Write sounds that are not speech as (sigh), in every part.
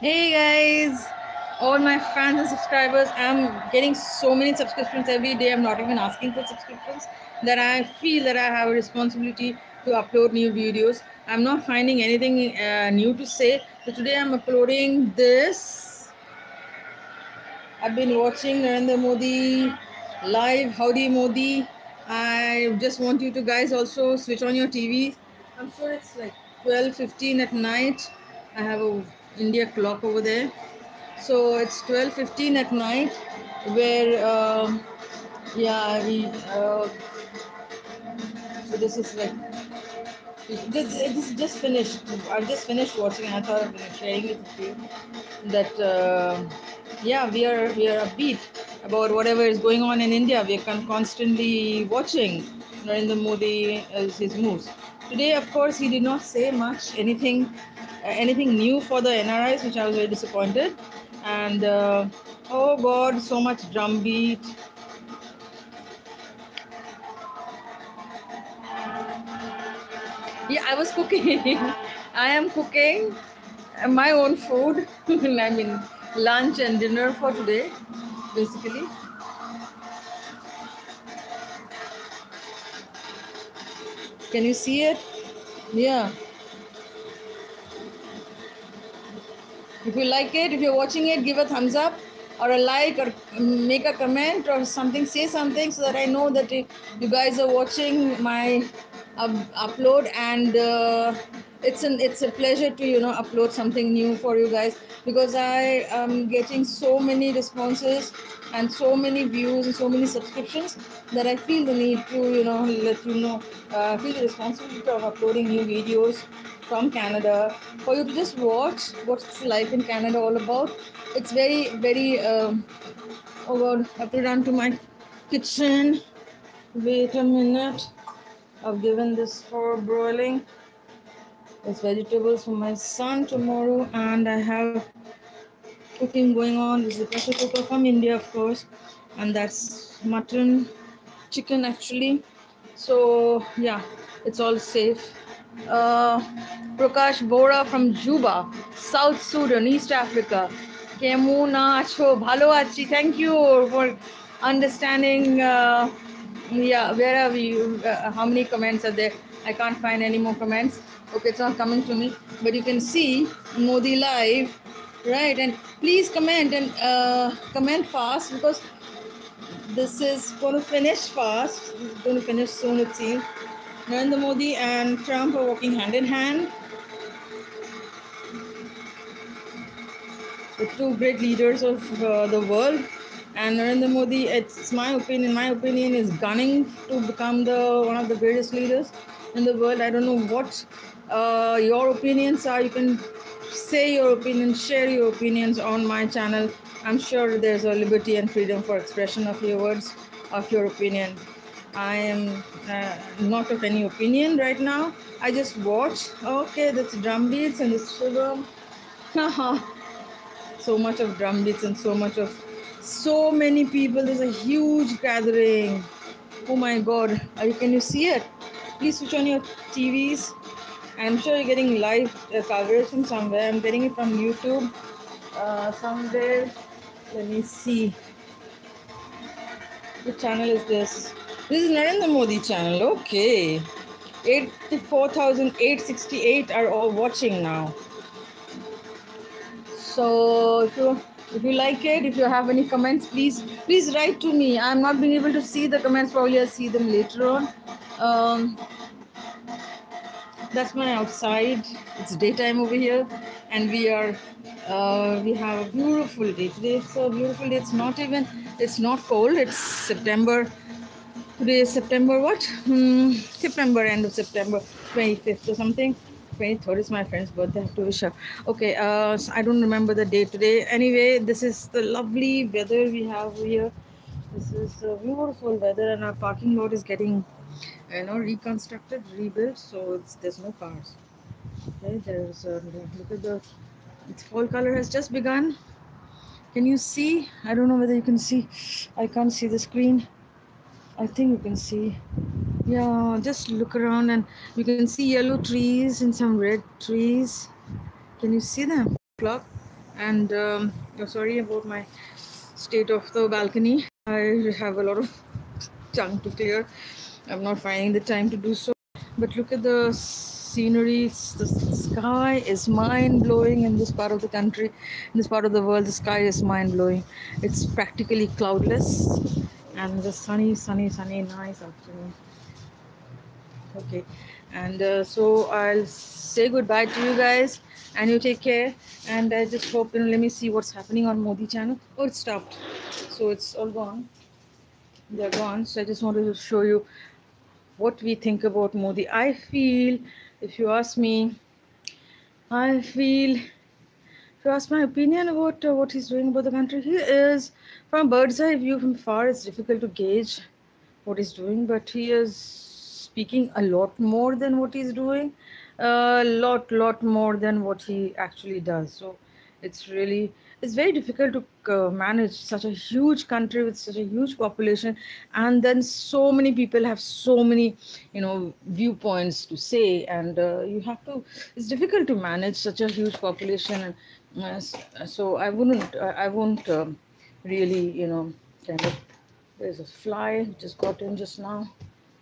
Hey guys, all my fans and subscribers. I'm getting so many subscriptions every day. I'm not even asking for subscriptions. That I feel that I have a responsibility to upload new videos. I'm not finding anything uh, new to say. So today I'm uploading this. I've been watching Narendra Modi live. Howdy Modi. I just want you to guys also switch on your TV. I'm sure it's like 12:15 at night. I have a India clock over there. So it's 12:15 at night, where um, yeah, we. Uh, so this is like this, this just finished. I just finished watching. I thought of sharing it with you that uh, yeah, we are we are upbeat about whatever is going on in India. We are con- constantly watching Narendra Modi as his moves. Today, of course, he did not say much, anything, uh, anything new for the NRIs, which I was very disappointed. And uh, oh God, so much drumbeat. Yeah, I was cooking. (laughs) I am cooking my own food. (laughs) I mean, lunch and dinner for today, basically. Can you see it? Yeah. If you like it, if you're watching it, give a thumbs up or a like or make a comment or something, say something so that I know that you guys are watching my upload and uh, it's an it's a pleasure to you know upload something new for you guys because I am getting so many responses and so many views and so many subscriptions that I feel the need to you know let you know uh, feel the responsibility of uploading new videos from Canada for you to just watch what's life in Canada all about. It's very very um, oh god I have to run to my kitchen. Wait a minute. I've given this for broiling. There's vegetables for my son tomorrow, and I have cooking going on. This is a pressure cooker from India, of course, and that's mutton, chicken actually. So yeah, it's all safe. Uh, Prakash Bora from Juba, South Sudan, East Africa. কেমন আছো ভালো আছি thank you for understanding yeah where are we uh, how many comments are there i can't find any more comments. Okay it's not coming to me. But you can see modi live right? And please comment and uh, comment fast because this is going to finish fast. It's going to finish soon it seems. Narendra modi and trump are walking hand in hand. The two great leaders of uh, the world. And Narendra Modi, it's my opinion, my opinion is gunning to become the one of the greatest leaders in the world. I don't know what uh, your opinions are. You can say your opinion, share your opinions on my channel. I'm sure there's a liberty and freedom for expression of your words, of your opinion. I am uh, not of any opinion right now. I just watch. Okay, that's drum beats and this sugar. (laughs) so much of drum beats and so much of so many people there's a huge gathering oh my god Are, can you see it please switch on your tvs i'm sure you're getting live uh, coverage from somewhere. I'm getting it from youtube. Uh, somewhere. Let me see. What channel is this? This is narendra modi channel. Okay. 84,868 are all watching now. So if you if you like it if you have any comments please please write to me. I'm not being able to see the comments probably i'll see them later on um, that's my outside it's daytime over here and we are uh, we have a beautiful day today it's a beautiful day it's not even it's not cold it's september today is september what hmm, september end of september 25th or something 23rd is my friend's birthday. I have to wish her. Okay, uh, so I don't remember the date today. Anyway, this is the lovely weather we have here. This is a beautiful weather, and our parking lot is getting, you know, reconstructed, rebuilt. So it's there's no cars. Okay, there's uh, look at the fall color has just begun. Can you see? I don't know whether you can see. I can't see the screen. I think you can see yeah just look around and you can see yellow trees and some red trees can you see them clock And um, oh, sorry about my state of the balcony. I have a lot of (laughs) junk to clear. I'm not finding the time to do so. But look at the scenery. The sky is mind blowing in this part of the country, in this part of the world. The sky is mind blowing. It's practically cloudless and the sunny, sunny, sunny, nice afternoon. Okay, and uh, so I'll say goodbye to you guys and you take care. And I just hope, you know, let me see what's happening on Modi channel. Oh, it stopped. So it's all gone. They're gone. So I just wanted to show you what we think about Modi. I feel, if you ask me, I feel, if you ask my opinion about uh, what he's doing about the country, he is, from a bird's eye view from far, it's difficult to gauge what he's doing, but he is speaking a lot more than what he's doing, a lot, lot more than what he actually does. So it's really it's very difficult to uh, manage such a huge country with such a huge population. And then so many people have so many you know viewpoints to say. And uh, you have to it's difficult to manage such a huge population. And uh, so i wouldn't i won't um, really you know kind of there's a fly just got in just now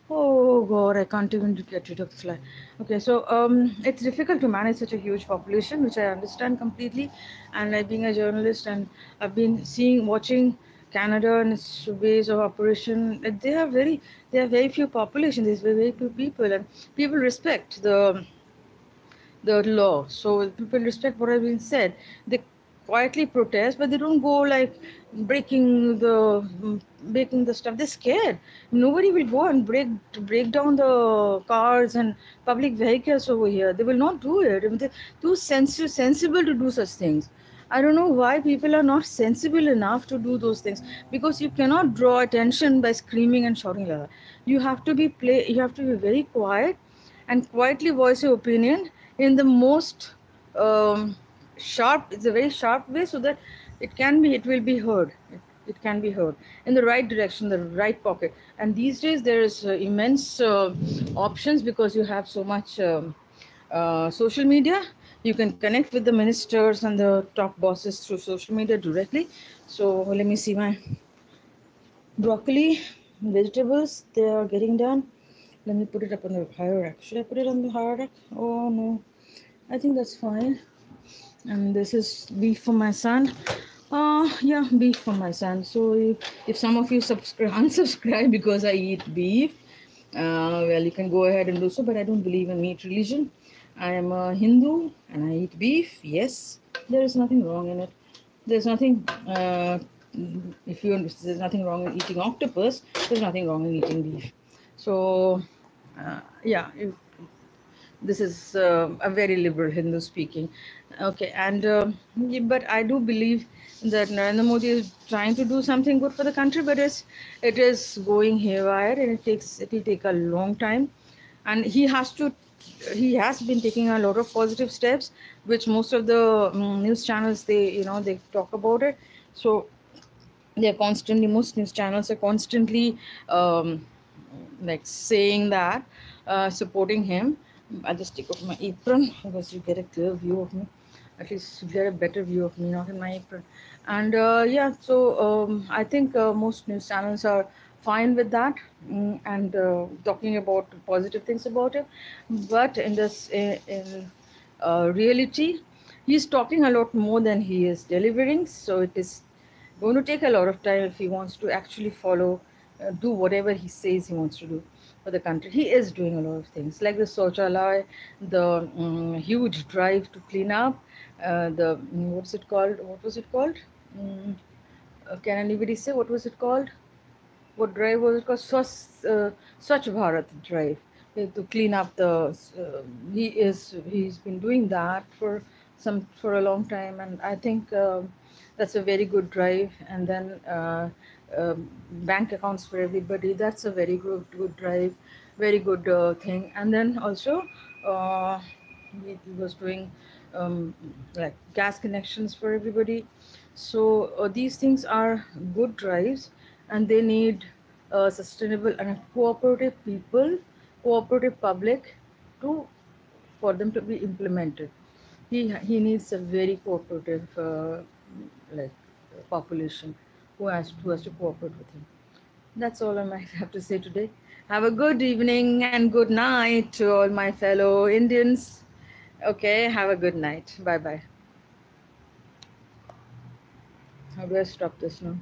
Oh God, I can't even get rid of the fly. Okay, so um, it's difficult to manage such a huge population, which I understand completely. And like being a journalist, and I've been seeing, watching Canada and its ways of operation. They have very, they have very few population. There's very, few people, and people respect the the law. So people respect what has been said. They quietly protest, but they don't go like breaking the breaking the stuff. They're scared. Nobody will go and break break down the cars and public vehicles over here. They will not do it. I mean, they're too sensitive, sensible to do such things. I don't know why people are not sensible enough to do those things because you cannot draw attention by screaming and shouting like that. You have to be play. You have to be very quiet and quietly voice your opinion in the most um, sharp. It's a very sharp way so that it can be. It will be heard. It, can be heard in the right direction, the right pocket. And these days there is uh, immense uh, options because you have so much um, uh, social media. You can connect with the ministers and the top bosses through social media directly. So let me see my broccoli, vegetables. They are getting done. Let me put it up on the higher rack. Should I put it on the higher rack? Oh no, I think that's fine. And this is beef for my son. Uh yeah beef for my son. So if, if some of you subscribe (laughs) unsubscribe because i eat beef uh, well you can go ahead and do so but i don't believe in meat religion. I am a hindu and i eat beef yes. There is nothing wrong in it. There's nothing uh, if you there's nothing wrong in eating octopus there's nothing wrong in eating beef. So uh, yeah if, this is uh, a very liberal hindu speaking okay and uh, but i do believe that Narendra Modi is trying to do something good for the country, but it's, it is going haywire and it takes it will take a long time. And he has to he has been taking a lot of positive steps, which most of the um, news channels they you know they talk about it. So they're constantly most news channels are constantly um, like saying that uh, supporting him. I just take off my apron because you get a clear view of me at least you get a better view of me, not in my apron. And uh, yeah, so um, I think uh, most news channels are fine with that mm, and uh, talking about positive things about it. But in this, in, in uh, reality, he's talking a lot more than he is delivering. So it is going to take a lot of time if he wants to actually follow, uh, do whatever he says he wants to do for the country. He is doing a lot of things like the Sauchalaya, the um, huge drive to clean up, uh, the mm, what's it called? What was it called? Um, can anybody say what was it called? What drive was it called? Swachh, uh, Swachh Bharat drive to clean up the. He is he's been doing that for some for a long time, and I think that's a very good drive. And then um, bank accounts for everybody. That's a very good good drive, very good uh, thing. And then also uh, he, was doing um, like gas connections for everybody. So uh, these things are good drives and they need uh, sustainable and cooperative people, cooperative public to for them to be implemented. he he needs a very cooperative uh, like population who has who has to cooperate with him. That's all I might have to say today. Have a good evening and good night to all my fellow Indians. Okay, have a good night. Bye bye. How do I stop this now?